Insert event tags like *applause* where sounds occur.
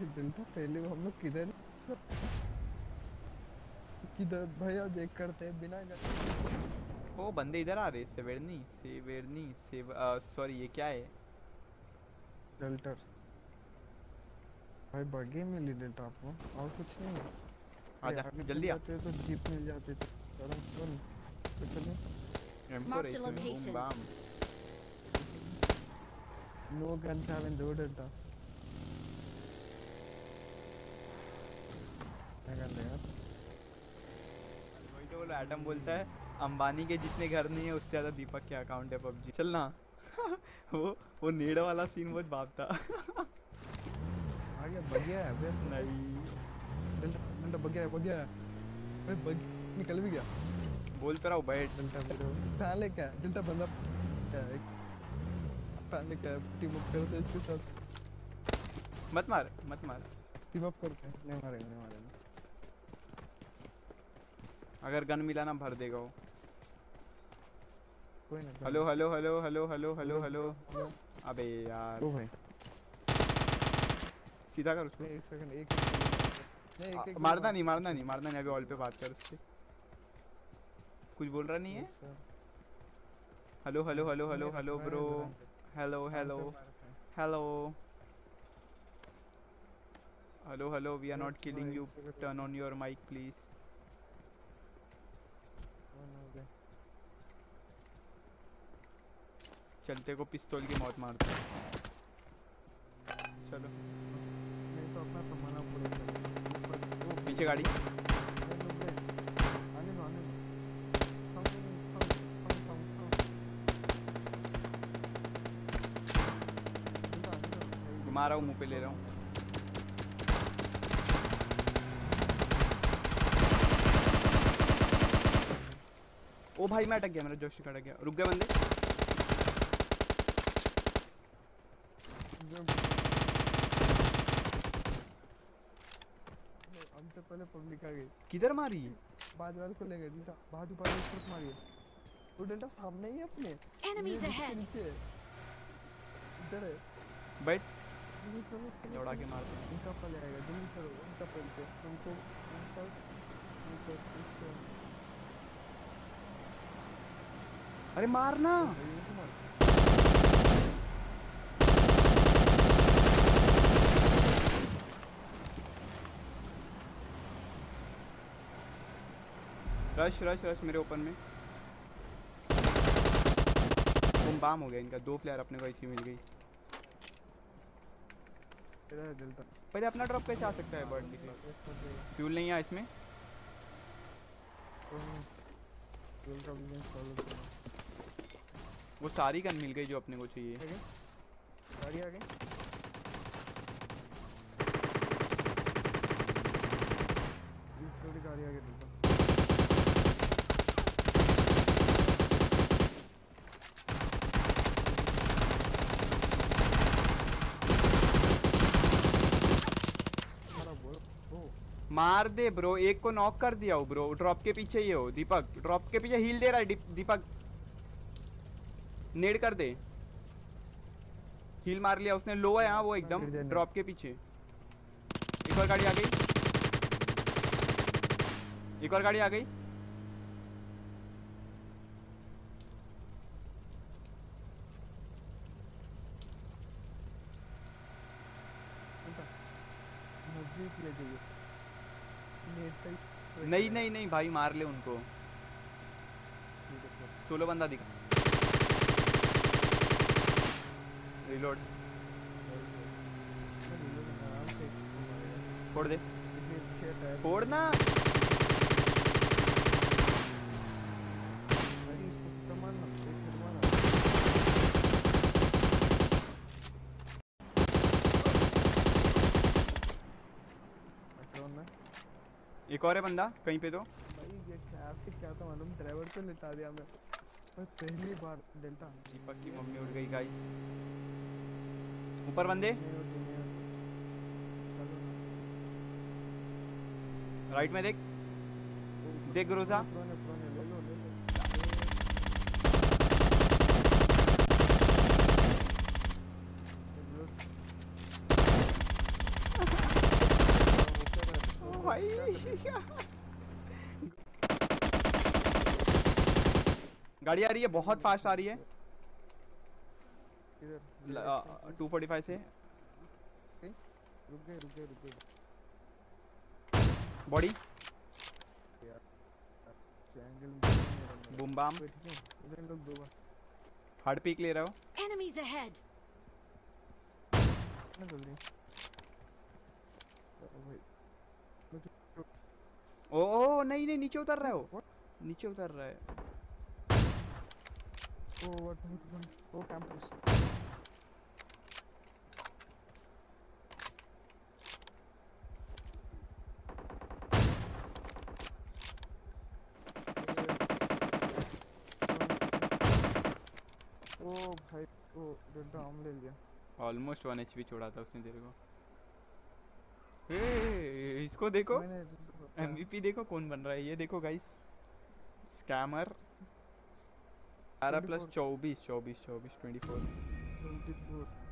Delta पहले वो हम लोग किधर किधर भैया देख करते हैं बिना ओ बंदे इधर आ रहे सेवेरनी सेवेरनी सेव सॉरी ये क्या है? डेल्टर भाई बगे मिली डेल्टा आपको और कुछ नहीं है। आजा, जल्दी आ। तो जीप मिल जाती तो चलो चल तो चलो। M4 Marked है a इसमें, बूम नो गन हैवन दो डेल्टा क्या कर यार वही तो बोला एटम बोलता है अंबानी के जितने घर नहीं है उससे ज़्यादा दीपक के अकाउंट है पबजी। चल ना। *laughs* वो वो नेड़ वाला सीन बहुत बाप था आगे बगिया है बे नहीं। डेल्टा डेल्टा बगिया है बगिया है। भाई बग निकल भी गया। बोल तो रहा हूँ बैठ। डेल्टा मेरे पहले क्या? है? बंदा क्या एक पहले क्या? टीम अप करते हैं इसके साथ। मत मार मत मार। टीम अप करते नहीं मारेंगे नहीं मारेंगे। अगर गन मिला ना भर देगा वो। Hello hello hello hello hello hello hello अबे यार। ओ भाई। सीधा कर उसको। एक सेकंड एक नहीं मारना नहीं मारना नहीं मारना नहीं अभी ऑल पे बात कर उससे। कुछ बोल रहा नहीं है? Hello hello hello hello hello bro. Hello hello. Hello. Hello hello we are not killing you turn on your mic please चलते को पिस्तौल की मौत मारते चलो। नहीं तो अपना कमाना पड़ेगा ओ पीछे गाड़ी। आने दो आने दो घुमा रहा हूँ मुँह पे ले रहा हूँ। ओ भाई मैं अटक गया मेरा जोश अटक गया। रुक गया बंदे। हम तो पहले पब्लिक आ गई। किधर मारी? बाद वाले को ले गए डेल्टा। बाद ऊपर एक तरफ़ मारिए वो डेल्टा सामने ही है अपने. नीचे है। इधर है। बैठ। दौड़ा के। मार दो। उनका पल आएगा जल्दी चलो उनका पल पे उनको उनका उनको उसको अरे मारना। रश रश रश मेरे ओपन में। बम बाम हो गया इनका दो प्लेयर अपने को ऐसी मिल गई। इधर है डेल्टा पहले अपना ड्रॉप कैसे आ सकता है बर्ड देगा फ्यूल नहीं है इसमें कोई नहीं डेल्टा बिज़नेस फॉलो करो वो सारी गन मिल गई जो अपने को चाहिए। गाड़ी आ गई गाड़ी आ मार दे ब्रो एक को नॉक कर दिया हो ब्रो। ड्रॉप के पीछे ही हो दीपक। ड्रॉप के पीछे हील दे रहा है दीपक। नेड कर दे। हील मार लिया उसने। लो है हाँ वो एकदम ड्रॉप के पीछे। एक और गाड़ी आ गई। एक और गाड़ी आ गई। नहीं नहीं नहीं भाई मार ले उनको। सोलो बंदा दिखा। रिलोड फोड़ दे फोड़ ना एक और है बंदा कहीं पे तो। भाई ये से क्या था मालूम? ड्राइवर तो लिटा दिया मैं पहली बार डेल्टा दीपक की मम्मी उठ गई गाइस ऊपर बंदे। राइट में देख। देख गुरुसा oh गाड़ी आ रही है, बहुत फास्ट आ रही है। इधर टू फोर्टी फाइव से? रुक गए रुक गए रुक गए। बॉडी? बूम बाम लोग दो बार। हार्ड पीक ले रहा हो? Enemies ahead! ना जल्दी? ओ ओ नहीं नहीं नीचे उतर रहा हो। What? नीचे उतर रहा है। Oh what happened oh campus oh भाई ओ डेल्टा आर्म ले लिया। ऑलमोस्ट वन एच पी छोड़ा था उसने तेरे को। ए, इसको देखो। एमवीपी देखो कौन बन रहा है। ये देखो गाइस स्कैमर बारह प्लस 24 चौबीस चौबीस चौबीस ट्वेंटी फोर 24